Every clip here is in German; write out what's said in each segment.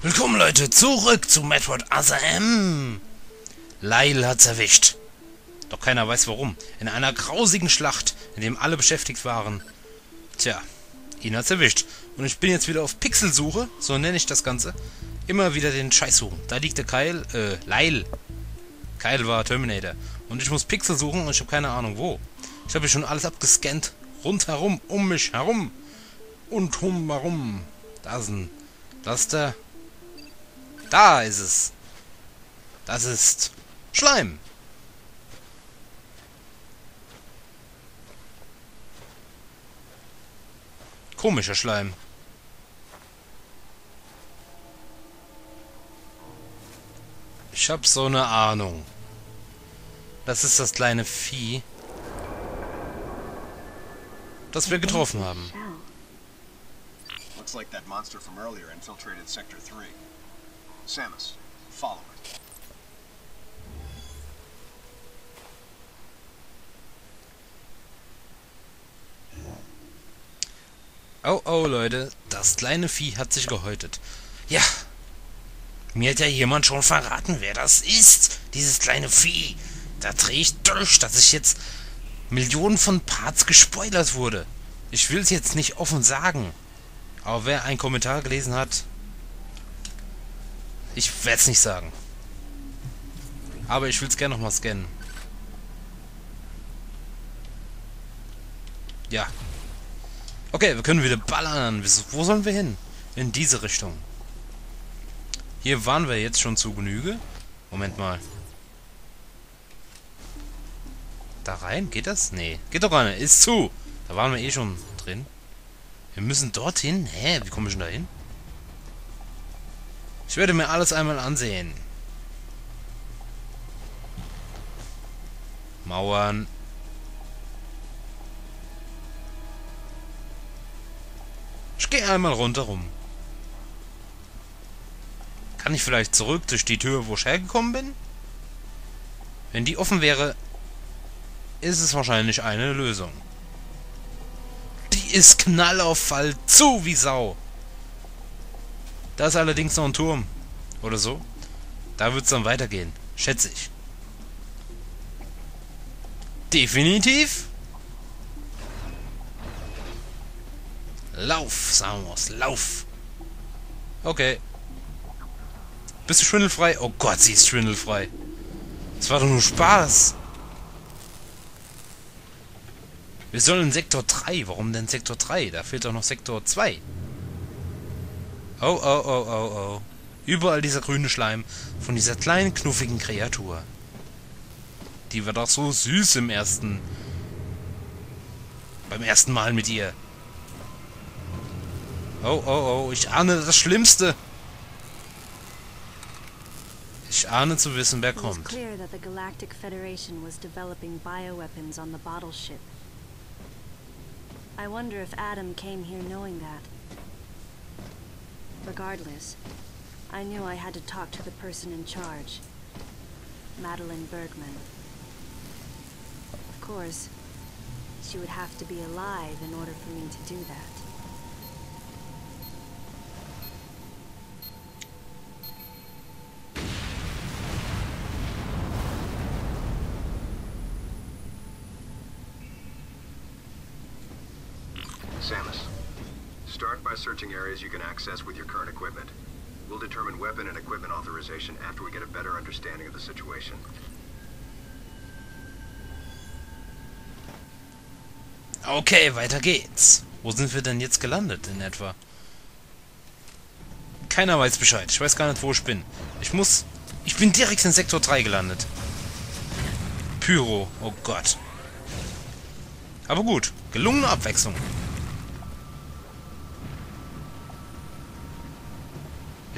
Willkommen Leute, zurück zu Metroid Other M. Lyle hat's erwischt. Doch keiner weiß warum. In einer grausigen Schlacht, in dem alle beschäftigt waren. Tja, ihn hat's erwischt. Und ich bin jetzt wieder auf Pixelsuche, so nenne ich das Ganze. Immer wieder den Scheiß suchen. Da liegt der Keil, äh, Lyle. Keil war Terminator. Und ich muss Pixel suchen und ich habe keine Ahnung wo. Ich habe hier schon alles abgescannt. Rundherum, um mich herum. Und herum. Da ist ein... Der... Da ist es. Das ist Schleim. Komischer Schleim. Ich hab so eine Ahnung. Das ist das kleine Vieh, das wir getroffen haben. Looks like that monster from earlier infiltrated Sector 3. Samus, follow it. Oh, oh, Leute, das kleine Vieh hat sich gehäutet. Ja, mir hat ja jemand schon verraten, wer das ist. Dieses kleine Vieh. Da drehe ich durch, dass ich jetzt Millionen von Parts gespoilert wurde. Ich will es jetzt nicht offen sagen. Aber wer einen Kommentar gelesen hat, ich werde es nicht sagen. Aber ich will es gerne nochmal scannen. Ja. Okay, wir können wieder ballern. Wo sollen wir hin? In diese Richtung. Hier waren wir jetzt schon zu Genüge. Moment mal. Da rein? Geht das? Nee. Geht doch gar nicht. Ist zu. Da waren wir eh schon drin. Wir müssen dorthin? Hä? Wie komme ich denn da hin? Ich werde mir alles einmal ansehen. Mauern. Ich gehe einmal rundherum. Kann ich vielleicht zurück durch die Tür, wo ich hergekommen bin? Wenn die offen wäre, ist es wahrscheinlich eine Lösung. Die ist knallauffall zu wie Sau. Da ist allerdings noch ein Turm. Oder so. Da wird es dann weitergehen. Schätze ich. Definitiv. Lauf, wir's. Lauf. Okay. Bist du schwindelfrei? Oh Gott, sie ist schwindelfrei. Das war doch nur Spaß. Wir sollen in Sektor 3. Warum denn Sektor 3? Da fehlt doch noch Sektor 2. Oh, oh, oh, oh, oh. Überall dieser grüne Schleim von dieser kleinen, knuffigen Kreatur. Die war doch so süß im ersten... Beim ersten Mal mit ihr. Oh, oh, oh, ich ahne das Schlimmste. Ich ahne zu wissen, wer kommt. clear that the Galactic Federation was developing bioweapons on the bottle ship. I wonder if Adam came here knowing that. Regardless, I knew I had to talk to the person in charge. Madeline Bergman. Of course, she would have to be alive in order for me to do that. Searching areas you can access with your current equipment. We'll determine weapon and equipment authorization after we get a better understanding of the situation. Okay, weiter geht's. Wo sind wir denn jetzt gelandet in etwa? Keiner weiß Bescheid. Ich weiß gar nicht, wo ich bin. Ich muss... Ich bin direkt in Sektor 3 gelandet. Pyro. Oh Gott. Aber gut. Gelungene Abwechslung.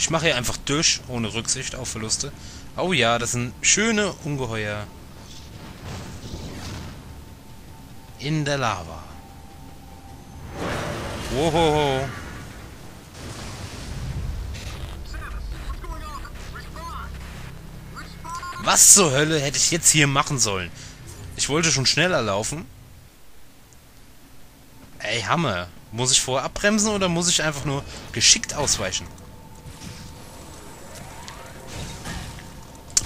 Ich mache hier einfach durch, ohne Rücksicht auf Verluste. Oh ja, das sind schöne Ungeheuer. In der Lava. Wohoho. Was zur Hölle hätte ich jetzt hier machen sollen? Ich wollte schon schneller laufen. Ey, Hammer. Muss ich vorher abbremsen oder muss ich einfach nur geschickt ausweichen?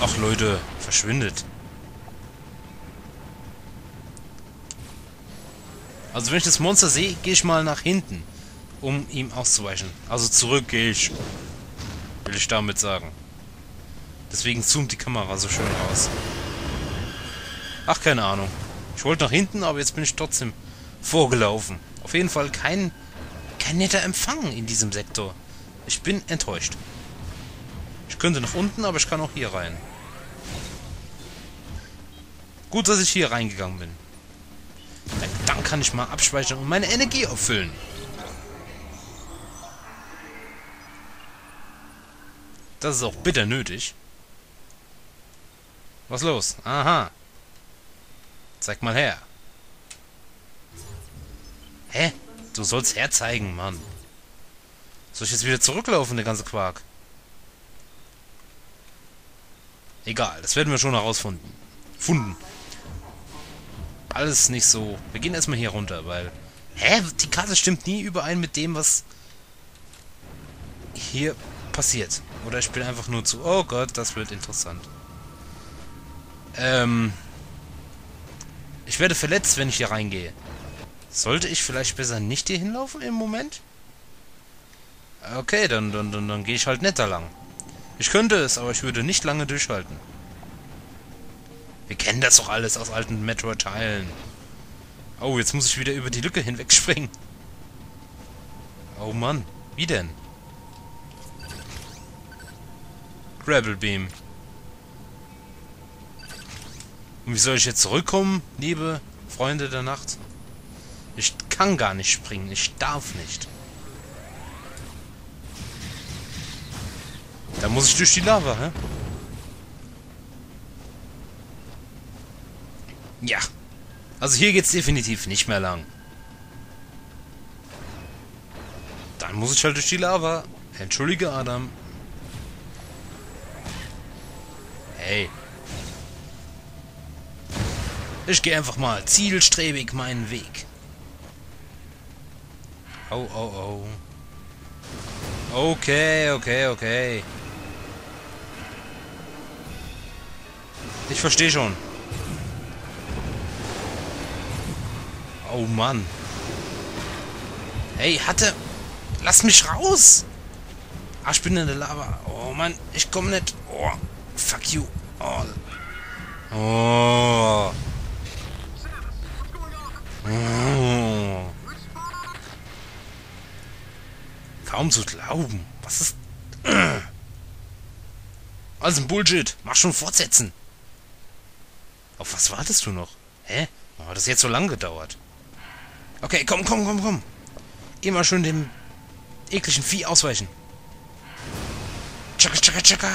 Ach Leute, verschwindet. Also wenn ich das Monster sehe, gehe ich mal nach hinten, um ihm auszuweichen. Also zurück gehe ich. Will ich damit sagen. Deswegen zoomt die Kamera so schön aus. Ach, keine Ahnung. Ich wollte nach hinten, aber jetzt bin ich trotzdem vorgelaufen. Auf jeden Fall kein, kein netter Empfang in diesem Sektor. Ich bin enttäuscht. Ich könnte nach unten, aber ich kann auch hier rein. Gut, dass ich hier reingegangen bin. Dann kann ich mal abspeichern und meine Energie auffüllen. Das ist auch bitter nötig. Was los? Aha. Zeig mal her. Hä? Du sollst herzeigen, Mann. Soll ich jetzt wieder zurücklaufen, der ganze Quark? Egal, das werden wir schon herausfinden. Funden. Alles nicht so. Wir gehen erstmal hier runter, weil... Hä? Die Karte stimmt nie überein mit dem, was hier passiert. Oder ich bin einfach nur zu... Oh Gott, das wird interessant. Ähm... Ich werde verletzt, wenn ich hier reingehe. Sollte ich vielleicht besser nicht hier hinlaufen im Moment? Okay, dann, dann, dann, dann gehe ich halt da lang. Ich könnte es, aber ich würde nicht lange durchhalten. Wir kennen das doch alles aus alten Metroid-Teilen. Oh, jetzt muss ich wieder über die Lücke hinweg springen. Oh Mann, wie denn? Gravel Beam. Und wie soll ich jetzt zurückkommen, liebe Freunde der Nacht? Ich kann gar nicht springen, ich darf nicht. Da muss ich durch die Lava, hä? Ja. Also hier geht's definitiv nicht mehr lang. Dann muss ich halt durch die Lava. Entschuldige, Adam. Hey. Ich gehe einfach mal zielstrebig meinen Weg. Oh, oh, oh. Okay, okay, okay. Ich verstehe schon. Oh Mann. Hey, hatte... Lass mich raus! Ah, ich bin in der Lava. Oh Mann, ich komme nicht. Oh, fuck you. Oh. Oh. oh. Kaum zu glauben. Was ist... Also ein Bullshit. Mach schon fortsetzen. Auf was wartest du noch? Hä? Warum hat das jetzt so lang gedauert? Okay, komm, komm, komm, komm. Immer schön dem ekligen Vieh ausweichen. Tschakka, tschakka, tschakka.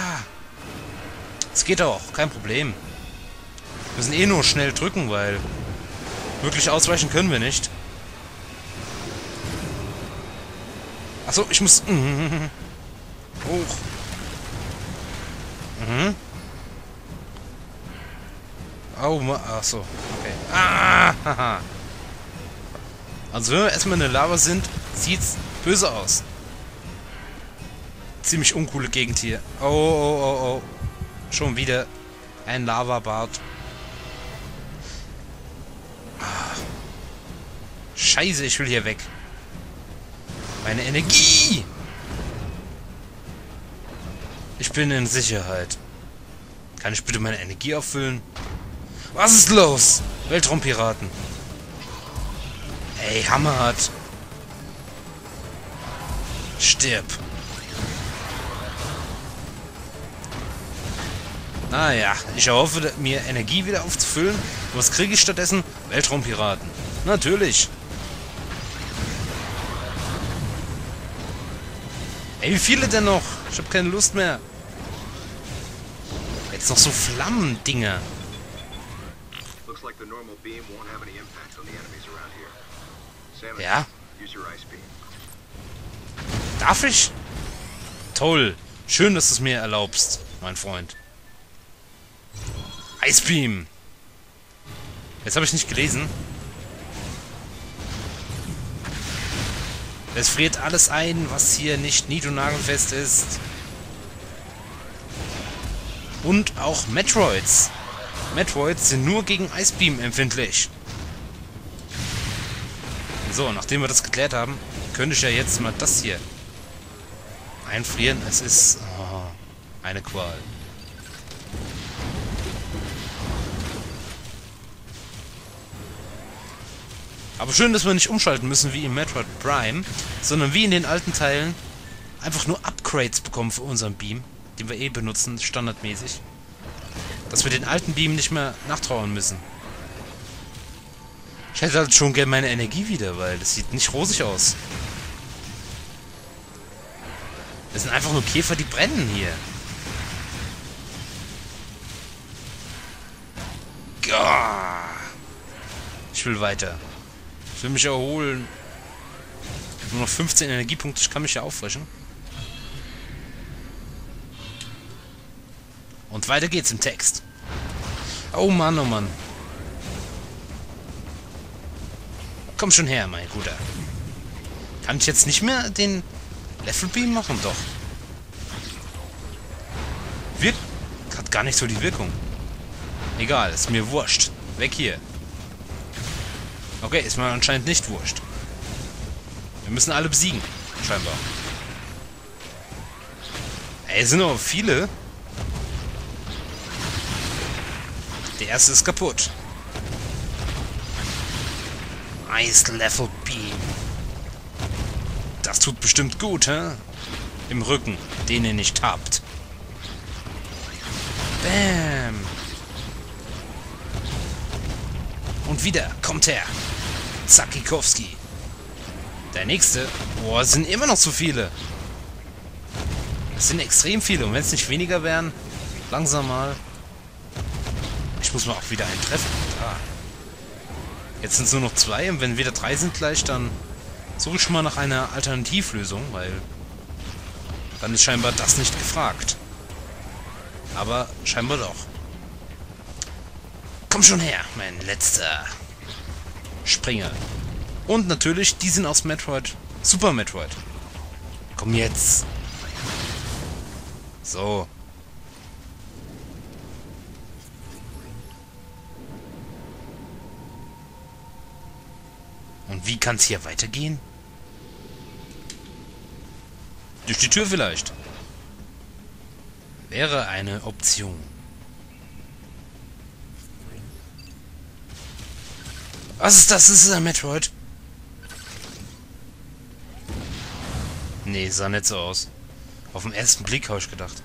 Es geht auch, kein Problem. Wir müssen eh nur schnell drücken, weil wirklich ausweichen können wir nicht. Achso, ich muss... Hoch. Mhm. Oh, achso. Okay. Ah, haha. Also wenn wir erstmal in der Lava sind, sieht's böse aus. Ziemlich uncoole Gegend hier. Oh, oh, oh, oh. Schon wieder ein Lavabad. Ah. Scheiße, ich will hier weg. Meine Energie! Ich bin in Sicherheit. Kann ich bitte meine Energie auffüllen? Was ist los? Weltraumpiraten. Ey, Hammerhart. Stirb. Naja, ich hoffe, mir Energie wieder aufzufüllen. Was kriege ich stattdessen? Weltraumpiraten. Natürlich. Ey, wie viele denn noch? Ich habe keine Lust mehr. Jetzt noch so Flammendinger. Ja. Darf ich? Toll. Schön, dass du es mir erlaubst, mein Freund. Icebeam. Jetzt habe ich nicht gelesen. Es friert alles ein, was hier nicht nied- und nagelfest ist. Und auch Metroids. Metroids sind nur gegen Icebeam empfindlich. So, nachdem wir das geklärt haben, könnte ich ja jetzt mal das hier einfrieren. Es ist oh, eine Qual. Aber schön, dass wir nicht umschalten müssen wie in Metroid Prime, sondern wie in den alten Teilen einfach nur Upgrades bekommen für unseren Beam, den wir eh benutzen, standardmäßig. Dass wir den alten Beam nicht mehr nachtrauern müssen. Ich hätte halt schon gerne meine Energie wieder, weil das sieht nicht rosig aus. Das sind einfach nur Käfer, die brennen hier. Ich will weiter. Ich will mich erholen. Nur noch 15 Energiepunkte, ich kann mich ja auffrischen. Und weiter geht's im Text. Oh Mann, oh Mann. Komm schon her, mein Guter. Kann ich jetzt nicht mehr den Level Beam machen? Doch. Wirkt... Hat gar nicht so die Wirkung. Egal, ist mir wurscht. Weg hier. Okay, ist mir anscheinend nicht wurscht. Wir müssen alle besiegen, scheinbar. Ey, sind noch viele. Der erste ist kaputt. Ice Level Beam. Das tut bestimmt gut, hä? Im Rücken, den ihr nicht habt. Bam. Und wieder, kommt her. Zakikowski. Der nächste. Boah, es sind immer noch zu viele. Es sind extrem viele. Und wenn es nicht weniger wären, langsam mal. Ich muss mal auch wieder einen treffen. Ah. Jetzt sind es nur noch zwei und wenn wieder drei sind gleich, dann suche ich mal nach einer Alternativlösung, weil dann ist scheinbar das nicht gefragt. Aber scheinbar doch. Komm schon her, mein letzter Springer. Und natürlich, die sind aus Metroid. Super Metroid. Komm jetzt. So. Und wie kann es hier weitergehen? Durch die Tür vielleicht. Wäre eine Option. Was ist das? Ist es ein Metroid? Nee, sah nicht so aus. Auf den ersten Blick habe ich gedacht.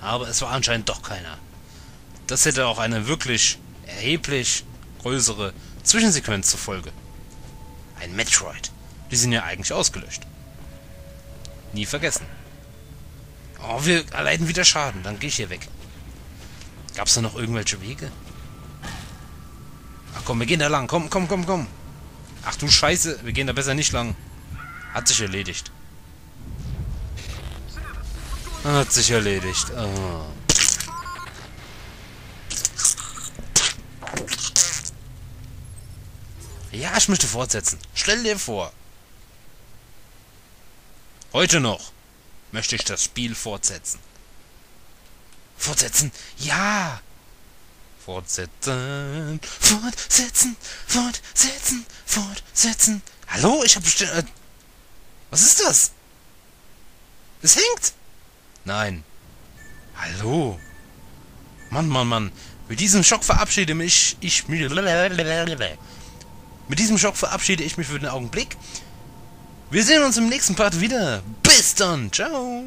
Aber es war anscheinend doch keiner. Das hätte auch eine wirklich erheblich größere Zwischensequenz zur Folge. Ein Metroid. Die sind ja eigentlich ausgelöscht. Nie vergessen. Oh, wir erleiden wieder Schaden. Dann gehe ich hier weg. Gab es da noch irgendwelche Wege? Ach komm, wir gehen da lang. Komm, komm, komm, komm. Ach du Scheiße, wir gehen da besser nicht lang. Hat sich erledigt. Hat sich erledigt. Oh. Ja, ich möchte fortsetzen. Stell dir vor. Heute noch möchte ich das Spiel fortsetzen. Fortsetzen? Ja! Fortsetzen, fortsetzen, fortsetzen, fortsetzen. Hallo? Ich hab bestimmt... Äh, was ist das? Es hängt! Nein. Hallo? Mann, Mann, Mann. Mit diesem Schock verabschiede mich ich... Mit diesem Schock verabschiede ich mich für den Augenblick. Wir sehen uns im nächsten Part wieder. Bis dann. Ciao.